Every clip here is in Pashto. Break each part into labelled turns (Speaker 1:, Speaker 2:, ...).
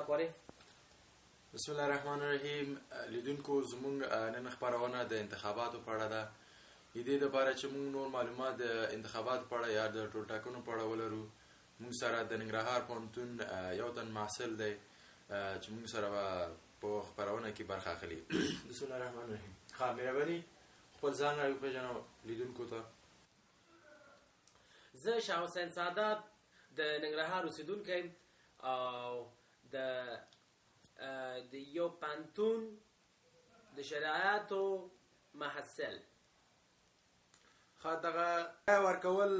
Speaker 1: کوي
Speaker 2: بسم الله الرحمن الرحیم لیدونکو زموږ نن خبرونه د انتخاباتو په اړه ده د دې لپاره چې موږ نور معلومات د انتخاباتو په اړه یا د ټولټاکنو په اړه ولرو موږ سره د ننګرهار پوهنتون یو تن محصل دی چې موږ سره په خبرونه کې برخه اخلي بسم الله الرحمن الرحیم ښه مهرباني خپل ځان راوپېژنو لیدونکو ته
Speaker 1: زه شاه حسین سادات د ننګرهار اوسیدونکی یم او د د یو پانتون د شرایطو محصل
Speaker 2: خا دغه ورکول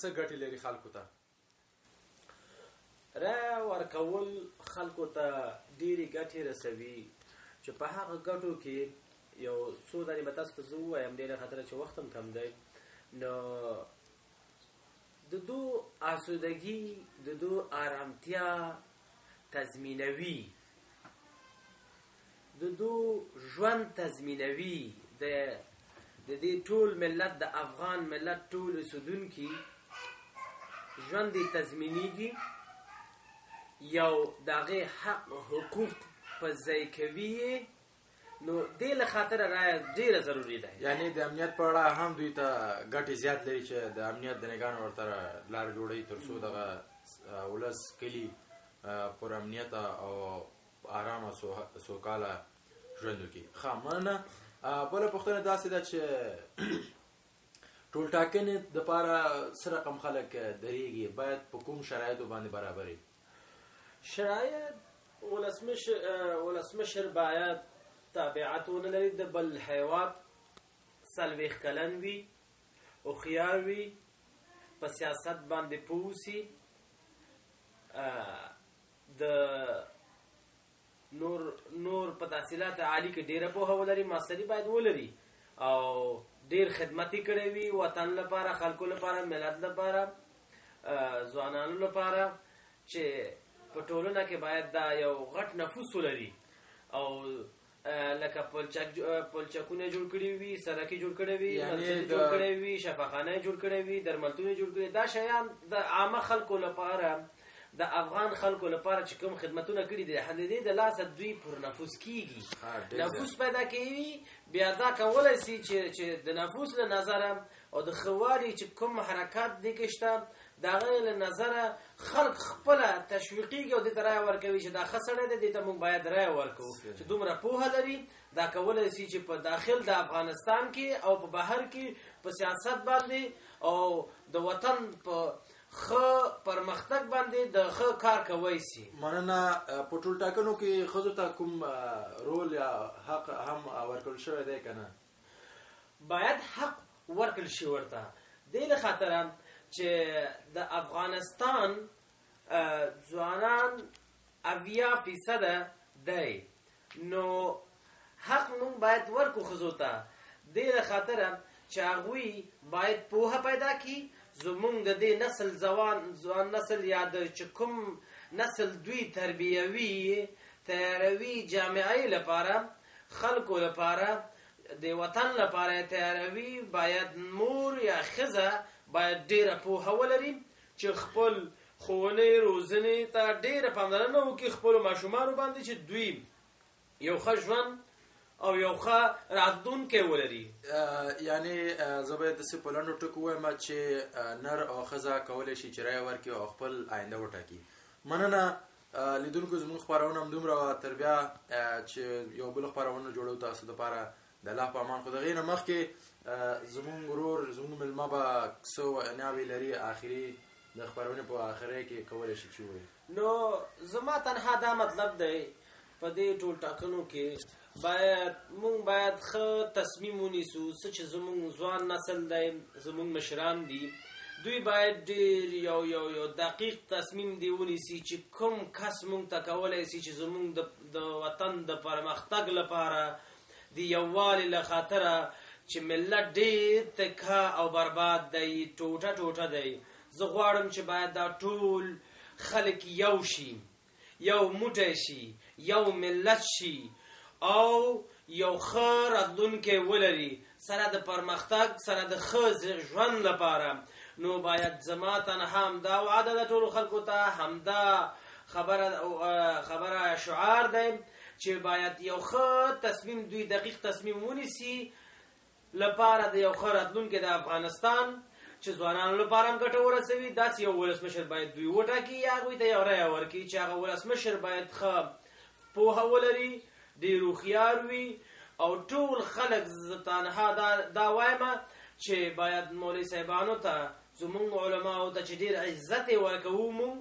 Speaker 2: څه ګټې لري خلکو ته
Speaker 1: رایه ورکول خلکو ته ډېرې ګټې رسوي چې په هغه ګټو کې یو څو دانې به تاسو ته زه ووایم ډېره خاطره چې وخت هم کم دی نو د دو آسودګي د دو آرامتیا تضمینوي د دو ژوند تضمینوی د د دې ټول ملت د افغان ملت ټول اوسیدونکي ژوند یې تضمینیږي یو د هغې حق حقوق په ځای کوي نو دې له خاطره رایه ډیره ضروري ده
Speaker 2: یعنی د امنیت په اړه هم دوی ته ګټې زیات لري چې د امنیت د نګانو ورته لار جوړوي تر څو دغه ولس کلي پر امنیت او په آرامه سوکاله ژوند وکړي ښه مننه بله پوښتنه داسې ده چې ټولټاکنې دپاره څه رقم خلک درېږي باید په کوم شرایطو باندې برابرې
Speaker 1: شرایط ولسمشر ولسمشر باید تابعت ونه لري د بل هیواد څلوېښت کلن وي هوښیار وي په سیاست باندې پوه سي د نور نور په تحصیلات عالی کې ډیره په هو لري ماستری باید ولري او ډیر خدمت کړي وي وطن لپاره خلکو لپاره ملت لپاره ځوانانو لپاره چې په ټولنه کې باید دا یو غټ نفوس ولري او لکه پلچک پلچکونه جوړ کړی وي سرکې جوړ کړی وي مسجد جوړ کړی وي شفاخانه جوړ کړی وي درملتون جوړ کړی دا شیان د عامه خلکو لپاره د افغان خلکو لپاره چې کوم خدمتونه کړی دي هدې دې د لاس دوی پر نفوس کیږي نفوس پیدا کوي بیا دا کولای شي چې چې د نفوس له نظر او د خواري چې کوم حرکات دي کې شته د هغه له نظره خلک خپل تشویقیږي او د ترای ورکوي چې دا خسړه ده د ته موږ باید رای ورکو چې دومره پوهه لري دا کولای شي چې په داخل د افغانستان کې او په بهر کې په سیاست باندې او د وطن په خ پرمختګ باندې د خ کار کوي سي
Speaker 2: مننه په ټول ټاکنو کې خزو ته کوم رول یا حق هم ورکول شوی دی کنه
Speaker 1: باید حق ورکړل شي ورته دې له خاطره چې د افغانستان ځوانان اویا فیصد دی نو حق مونږ باید ورکو خزو ته دې له خاطره چې هغوی باید پوهه پیدا کړي زمونږ د دې نسل ځوان ځوان نسل یا د چې کوم نسل دوی تربیوي تیاروي جامعې لپاره خلکو لپاره د وطن لپاره یې تیاروي، باید مور یا ښځه باید ډېره پوهه ولري چې خپل ښوونې روزنې ته ډېره پاملرنه وکړي خپلو ماشومانو باندې چې دوی یو ښه ژوند او یو ښه راتلونکی ولري
Speaker 2: یعنی زه به داسې په لنډو ټکو وایم چې نر او ښځه کولی شي چې رایه ورکړي او خپل آینده وټاکي مننه لیدونکو زموږ خبرونه هم دومره وه تر بیا چې یو بل خبرونه جوړو تاسو لپاره د الله په امان خو د غینه مخ کې زموږ غرور زموږ ملما به سو ناوی لري اخري د خبرونه په اخره کې کول شي چې وي
Speaker 1: نو زما تنها دا مطلب دی په دې ټول ټاکنو کې باید مونږ باید خ تصمیم ونیسو څه چې زمونږ ځوان نسل دی زمونږ مشران دي دوی باید ډیر یو یو یو دقیق تصمیم دی ونیسي چې کوم کس مونږ ته کولای شي چې زمونږ د وطن د پرمختګ لپاره دی یووالي له خاطره چې ملت ډیر تکه او برباد دی ټوټه ټوټه دی زه غواړم چې باید دا ټول خلک یو شي یو موټی شي، یو ملت شي او یو ښه راتلونکی ولري، سره د پرمختګ، سره د ښه ژوند لپاره، نو باید زما تنها همدا وعده ده ټولو خلکو ته، همدا خبره خبره شعار دی چې باید یو ښه تصمیم دوی دقیق تصمیم ونیسي، لپاره د یو ښه راتلونکي د افغانستان چې ځوانانو لپاره هم ګټه ورسوي داسې یو ولسمشر باید دوی وټاکي یا هغوی ته یو رایه ورکړي چې هغه ولسمشر باید ښه پوهه ولري ډېر هوښیار وي او ټول خلک زه تنها دا, دا وایم چې باید مولوي صاحبانو ته زمونږ علماو ته چې ډېر عزت یې ورکوو مونږ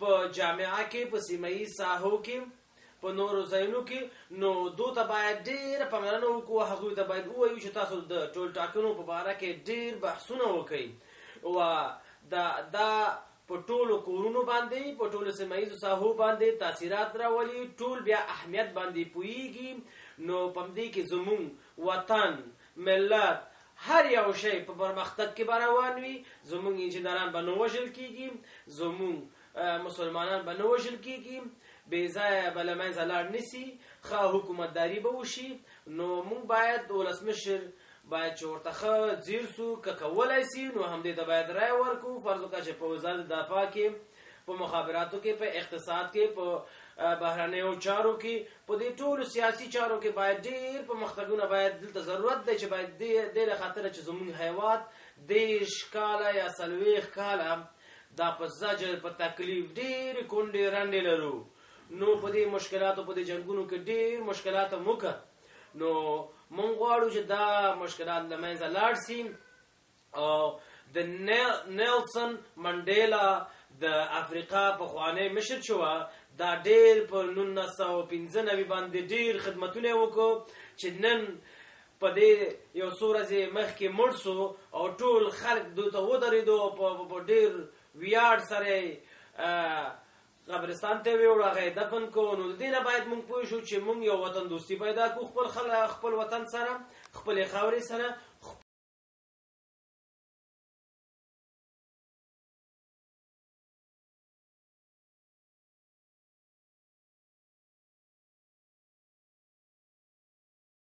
Speaker 1: په جامعه کې په سیمه ییز ساحو کې په نورو ځایونو کې نو دو ته باید ډېره پاملرنه وکړو هغوی ته باید ووایو چې تاسو د ټولټاکنو په باره کې ډېر بحثونه وکړئ و دا دا په ټولو کورونو باندې په ټولو سیمه ییزو ساحو باندې تاثیرات راولي ټول بیا اهمیت باندې پوهیږي نو په دې کې زمونږ وطن ملت هر یو شی په پرمختګ کې به روان وي زمونږ انجینران به نه وژل کیږي زمونږ مسلمانان به نه وژل کیږي بې ځایه به له منځه لاړ نه سي ښه حکومتداري به وشي نو موږ باید ولسمشر باید چې ورته ښه ځیر سو که کولای سي نو همدې ته باید رای ورکو فرض وکړه چې په وزارت دفاع کې په مخابراتو کې په اقتصاد کې په بهرنیو چارو کې په دې ټولو سیاسي چارو کې باید ډېر په مختګونه باید دلته ضرورت دی چې باید دې له خاطر چې زموږ هیواد دیش کاله یا سلویخ کاله دا په زجر په تکلیف ډېرې کونډې رنډې لرو نو په دې مشکلاتو په دې جنګونو کې ډېر مشکلات موکه نو مونږ غواړو چې دا مشکلات له منځه لاړ شي او د نیلسن منډیلا د افریقا په خوانې مشر شو دا ډېر په 1995 باندې ډېر خدمتونه وکړو چې نن په دې یو څو ورځې مخکې مړ سو او ټول خلک دوی ته ودرېدو او په ډېر ویاړ سره قبرستان ته ویوړ هغه دفن کو نو د دې نه باید مونږ پوه شو چې مونږ یو وطن دوستی پیدا کو خپل خلک خپل وطن سره خپل خاورې سره